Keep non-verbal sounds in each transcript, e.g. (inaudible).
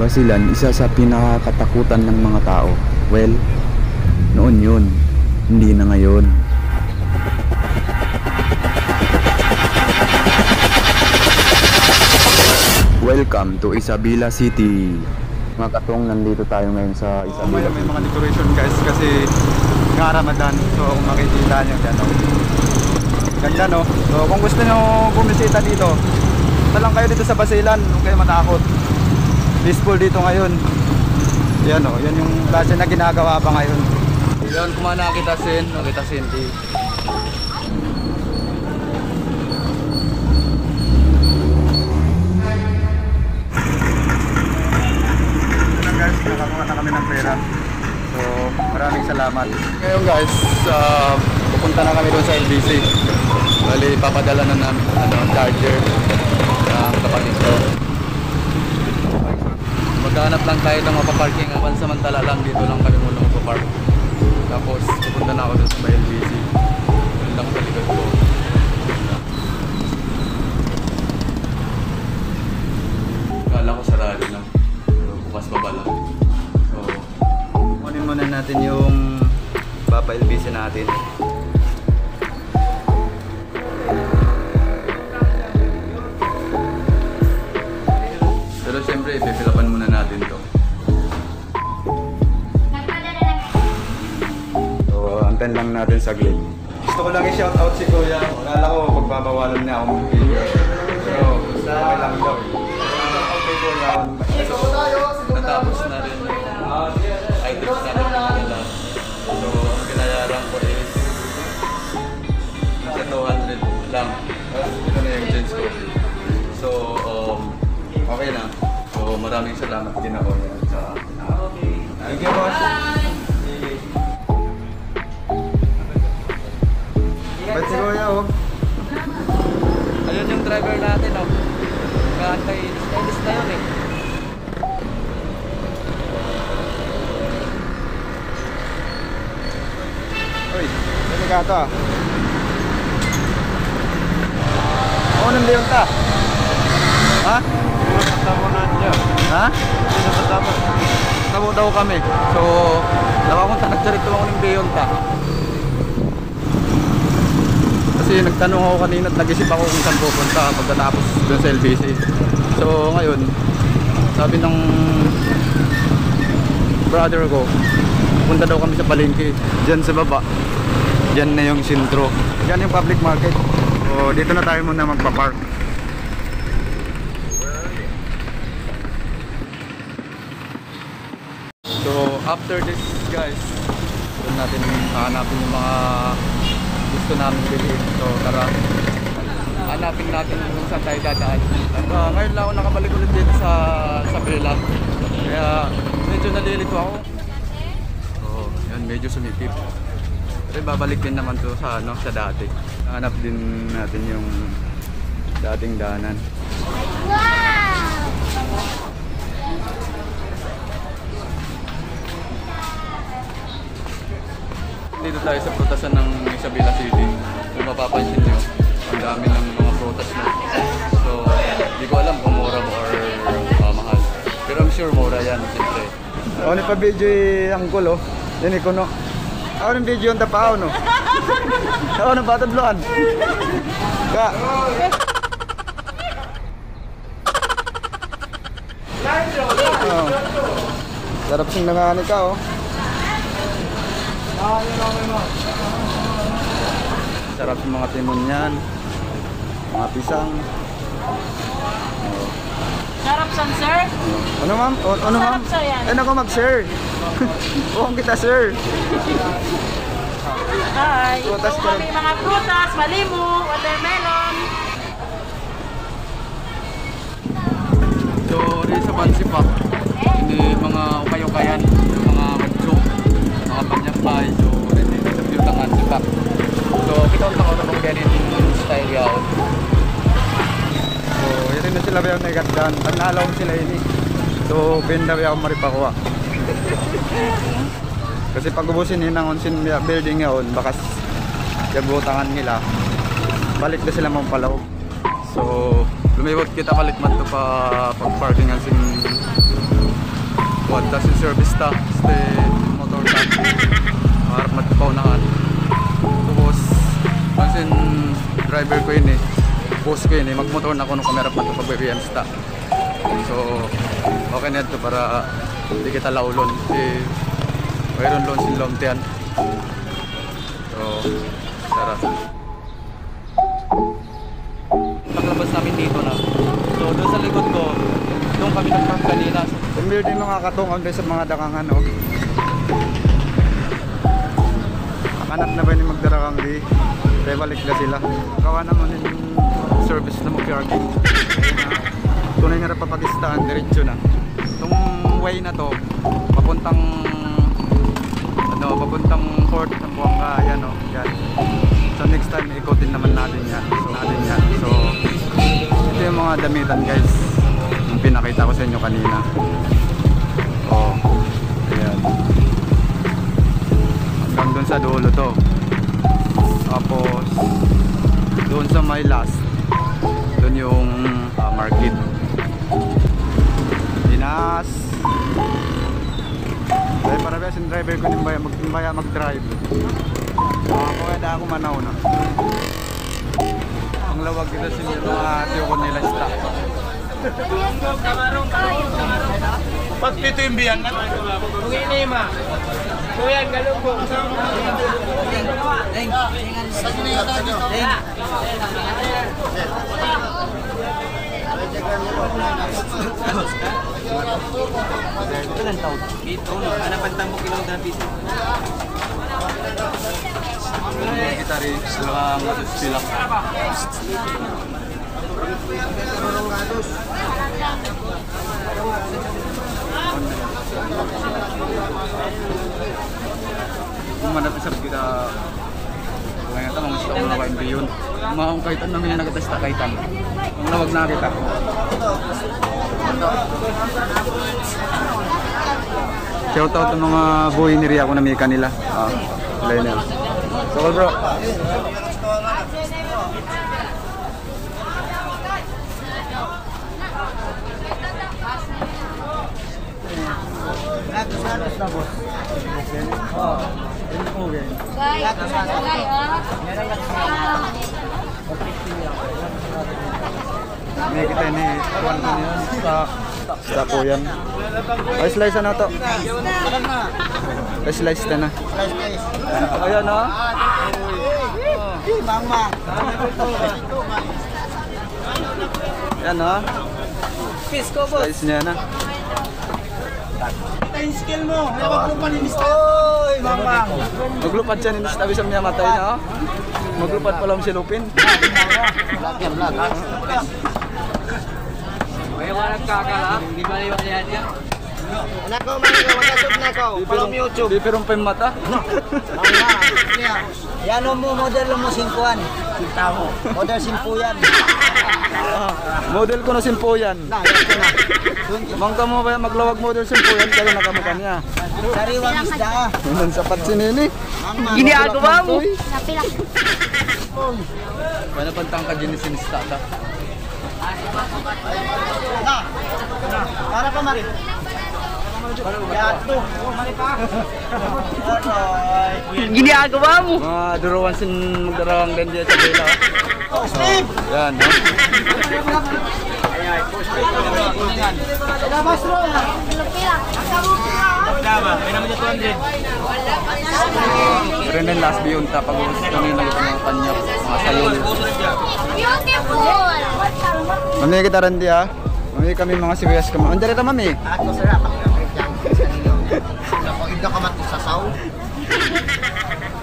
Basilan, isa sa pinakakatakutan ng mga tao. Well, noon yun. Hindi na ngayon. Welcome to Isabela City. Mga katong, nandito tayo ngayon sa Isabela may, may mga decoration guys kasi nga Ramadan. So kung makikita nyo dyan oh. Ganda no. So kung gusto nyo bumisita dito, punta lang kayo dito sa Basilan. Huwag kayo matakot. Peaceful dito ngayon. Yan oh, yan yung klase na ginagawa pa ngayon. Yan kung nakita sin, nakita sin di. Guys, nakakuha na kami ng pera. So, maraming salamat. Ngayon guys, uh, pupunta na kami doon sa LBC. Bali, papadala na namin ano, charger ng kapatid ko. Maghanap lang tayo ng mapaparking. Pansamantala lang, dito lang kami muna mapapark. Tapos, pupunta na ako doon sa may LBC. Doon lang sa likod ko. Kala ko sarado na. Pero bukas pa pala. So, kunin muna natin yung Papa LBC natin. So, antayin lang natin saglit. Gusto ko lang i-shout out si Kuya. Akala ko pagbabawalan niya ako mag-video. Pero, okay lang daw. Shout out kay Kuya. Natapos na rin yung items natin na nila. So, ang binayaran ko is nasa 200 lang. Ito na yung jeans ko. So, um, okay na. So, maraming salamat din ako yan sa... Thank you, boss. Ba't si Kuya, oh? Ayun yung driver natin, oh. Kaantay, stainless na yun eh. Uy, delikado ah. Oo, nandiyon ta. Ha? Ha? Tabo daw kami. So, dawa kong tanagsarit ako ng Beyon ta. Kasi nagtanong ako kanina at nag-isip ako kung saan pupunta pagkatapos doon sa LBC. So, ngayon, sabi ng brother ko, punta daw kami sa palengke. Diyan sa baba. Diyan na yung sintro. Diyan yung public market. So, dito na tayo muna magpa-park. So, after this guys, doon natin hahanapin yung mga gusto namin bilhin. So, tara. Hanapin natin kung saan tayo dadaan. At uh, ngayon lang ako nakabalik ulit dito sa sa Bela. Kaya medyo nalilito ako. So, yan medyo sumipip. Pero babalik din naman to sa ano sa dati. Hanap din natin yung dating daanan. Dito tayo sa prutasan ng Isabela City. Kung mapapansin nyo, ang dami ng mga prutas na. So, hindi ko alam kung mura ba or uh, mahal. Pero I'm sure mura yan, siyempre. Ako ni pa video ang gulo. Yan ko no. Ako ni video ang tapao no. (laughs) Ako ng bata bluan. Ka. Oh. Sarap sing nangani ka oh. Sarap yung mga timon yan. Mga pisang. Sarap san, sir? Ano ma'am? O, ano ma'am? Sarap sa yan. Ay nako mag-sir. (laughs) Buong kita sir. Hi. Prutas Ito ka. kami mga prutas, malimu, watermelon. So, rin sa Bansipak, ini mga ukay-ukayan, yung nagatdan. Ang nalaw sila ini. So, benda yung maripakuha. Kasi pag ubusin yun ang onsin building yun, bakas gabutangan nila. Balik na sila mong palawag. So, lumiwat kita palit man to pa pag-parking ang sing Yun, tapos yung service ta, este, motor ta. Harap magpaunahan. Tapos, pansin driver ko yun eh. Boss ko yun eh. Magmotor na ako nung kamerap pa ito pag ta. So, okay na ito para hindi kita laulon. Eh, mayroon loan sin lomtian. So, tara. Paglabas namin dito na. So, doon sa likod ko, doon kami nag-park kanina. Kumir din mga katungan din sa mga dakangan, oh. Anak na ba ni magdarakang di? Kaya balik na sila. Kawa naman yung service na mag-parking. Na papagistaan, diretso na. Itong way na to, papuntang ano, papuntang port ng Buanga, yan o, yan. So next time, ikotin naman natin yan. So, natin yan. So, ito yung mga damitan guys. Yung pinakita ko sa inyo kanina. Oh, ayan. Hanggang dun sa dulo to. Tapos, doon sa my last, doon yung ah, market. Dinas. Dahil para ba yung driver ko nimbaya mag nimbaya mag-drive. Mga ko kaya ako manaw na. Ang lawag dito sa inyo mga tiyo ko nila stock. Pag dito yung biyan, ano? Kung inima. Kuya, galunggo. Mga gitari, mga mga silak. Kung manapis kita kaya ito, mga gusto ko na kain yun. Mga kung kaitan namin yung nagatesta kaitan. Ang lawag na kita. Shout out ng mga buhay ni Ria ko na may kanila. Ah, sila yun yan. So, bro. May kita kuan ko niyan sa sa po yan. Ay slice na to. Ay slice na na. Ayan ha. Yan ha. Slice niya na. Time skill mo. Huwag mo paninista. Oy, mamang. Maglupad siya ni Tabi sa niya matay na. Maglupad pala si Lupin. Vlog yan, vlog. Nako, maniko, magkasub nako. Follow me YouTube. Di pero pa yung mata. Yan mo, model mo simpuan. Kita mo. Model simpuyan. Model ko na simpoyan. Na, yan ko na. Mangka mo ba maglawag model simpoyan kaya nakamukha niya. Sariwang isda. Nang sapat si Nini. Ginagawa mo. Napilak. Kaya pantang ka din sinista ta. Na. Para pa mari. Yato. Oh, mari pa. Aroy. Ginagawa mo. Mga duruan sin magdarawang gandiya sa. Oh, Steve. Yan? Labas mo. Napilak. Pero na yung last beyond ta pag kami nagito mga kanya, mga sayol. Beautiful. Mami kita rin di ha. Mami kami mga sibuyas kami. Andyan ito mami. Ako sa saw.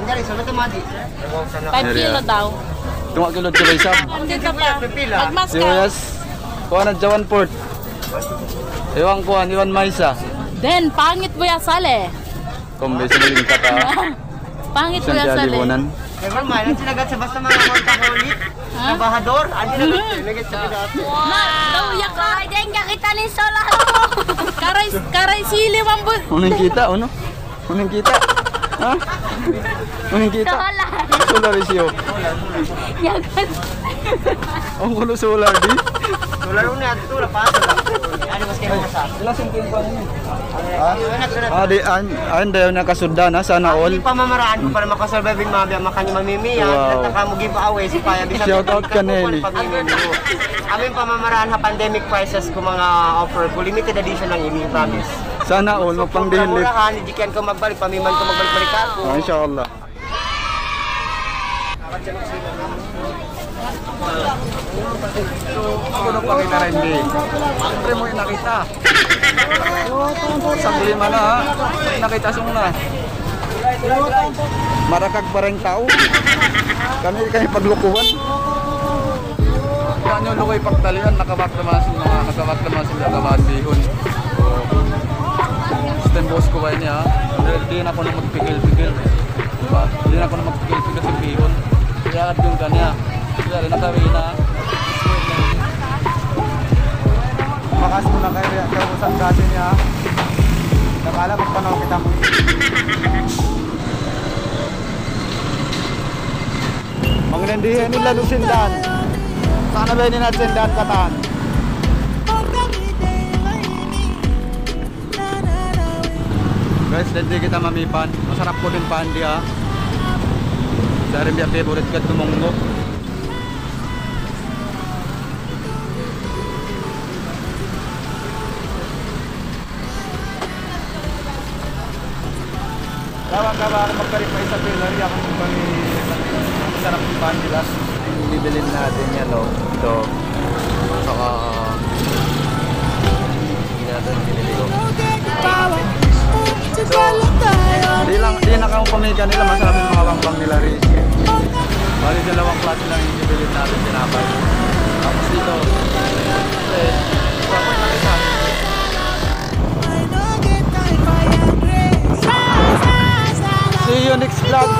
Ang galing sa ito madi. 5 kilo daw. Tunga kilod ka ba isab? Pa. Pagmas ka. Kuha na Jawan Port. Iwan kuha, iwan Maisa. Then, pangit mo sale. Kumbe sa maling kata. (laughs) Pangit mo sale. Never mind, ang sinagat sa basta mga workaholic. Trabahador, ang sinagat sinagat sa pilat. Daw yak ka. Ay, ka kita ni Sola. Karay, karay sili mambut. Unang kita, ano? Unang kita. Ha? Unang kita. Solar. Solar isyo. Yagan. Ang kulo solar di. Tularo na, ito, lapasa lang. Yan Ilang sentim pa niyo? Ah, di, an, an, dayo nakasunda na, sana all. Hindi pamamaraan ko para makasurvive yung mga makanya mamimiya. Wow. At mo giveaway si Paya. Bisa Shout out ka, Nelly. Aming pamamaraan ha pandemic prices ko mga offer ko. Limited edition lang ini, promise. Sana all, magpang-daily. Murahan, hindi ko magbalik. Pamiman ko magbalik-balik ako. Ah, inshallah. Ako nung pakita rin di. Siyempre mo yung nakita. Sa lima na ha. Nakita sung na. Marakag pa rin tao. Kami kami paglukuhan. Yung lukoy pagtalian. Nakabak naman sila. Nakabak naman sila. Nakabak bihon. System boss ko ba niya? Hindi na ako na magpigil-pigil. Diba? Hindi na ako na magpigil-pigil sa bihon. Kaya at yung kanya. Kaya rin nakawin na. Makas mo na kayo. Kausan dati niya. Nakala paano kita mo. Ang nandihan nila lusindan. Sana ba nila sindan katan? Guys, hindi kita mamipan. Masarap ko din pandi ah. Sa rin biya favorite ka tumungo. Tawag ka ba ako magkarit pa isa pillar? Ako kung bang masarap yung pandi nila. Bibilin natin yan no. Ito. Saka... Hindi natin binili ko. Di lang, di na kang pamilya nila, masarap yung mga bangbang nila rin. Bali dalawang klase lang yung bibilin natin, tinapay. Tapos dito, eh, nakita? See you next vlog!